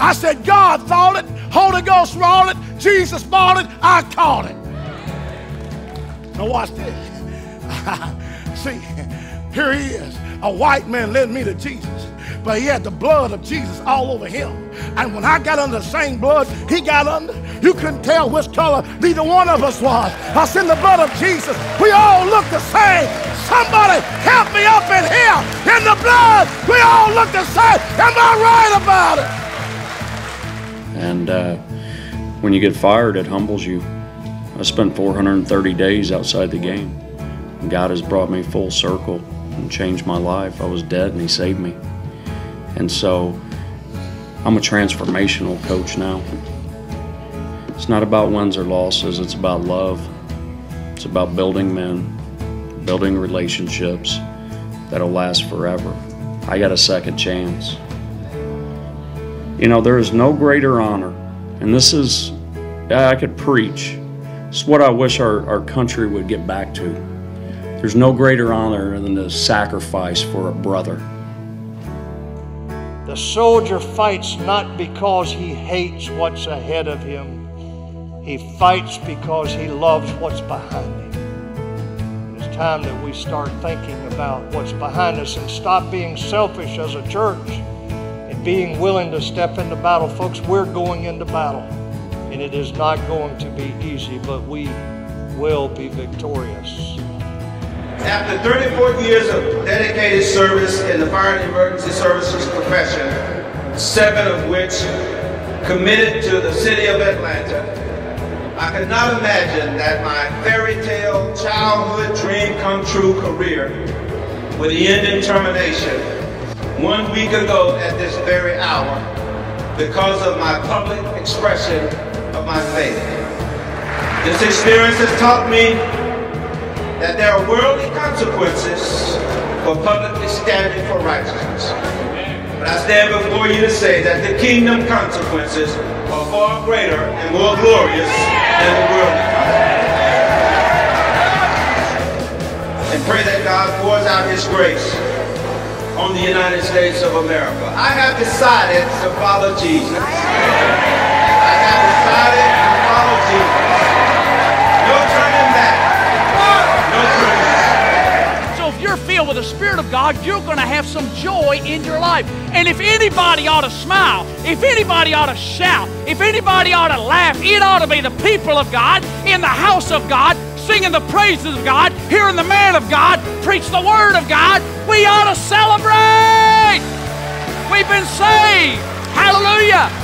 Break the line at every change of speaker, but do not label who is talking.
I said, God thought it, Holy Ghost wrought it, Jesus bought it, I caught it. Now watch this. See, here he is. A white man led me to Jesus, but he had the blood of Jesus all over him. And when I got under the same blood he got under, you couldn't tell which color neither one of us was. I said, the blood of Jesus, we all look the same. Somebody help me up in here. In the blood, we all look the same. Am I right about
it? And uh, when you get fired, it humbles you. I spent 430 days outside the game. God has brought me full circle and changed my life. I was dead and He saved me. And so I'm a transformational coach now. It's not about wins or losses, it's about love. It's about building men, building relationships that'll last forever. I got a second chance. You know, there is no greater honor, and this is, I could preach. It's what I wish our, our country would get back to. There's no greater honor than to sacrifice for a brother.
The soldier fights not because he hates what's ahead of him, he fights because he loves what's behind him. It's time that we start thinking about what's behind us and stop being selfish as a church being willing to step into battle. Folks, we're going into battle, and it is not going to be easy, but we will be victorious.
After 34 years of dedicated service in the fire and emergency services profession, seven of which committed to the city of Atlanta, I could not imagine that my fairy tale childhood dream come true career would end in termination one week ago at this very hour because of my public expression of my faith. This experience has taught me that there are worldly consequences for publicly standing for righteousness. But I stand before you to say that the kingdom consequences are far greater and more glorious than the worldly consequences. And pray that God pours out his grace on the United States of America. I have decided to follow Jesus. I have decided to follow Jesus. No turning back. No turning back.
So if you're filled with the Spirit of God, you're going to have some joy in your life. And if anybody ought to smile, if anybody ought to shout, if anybody ought to laugh, it ought to be the people of God in the house of God, singing the praises of God, hearing the man of God preach the word of God. We Hallelujah.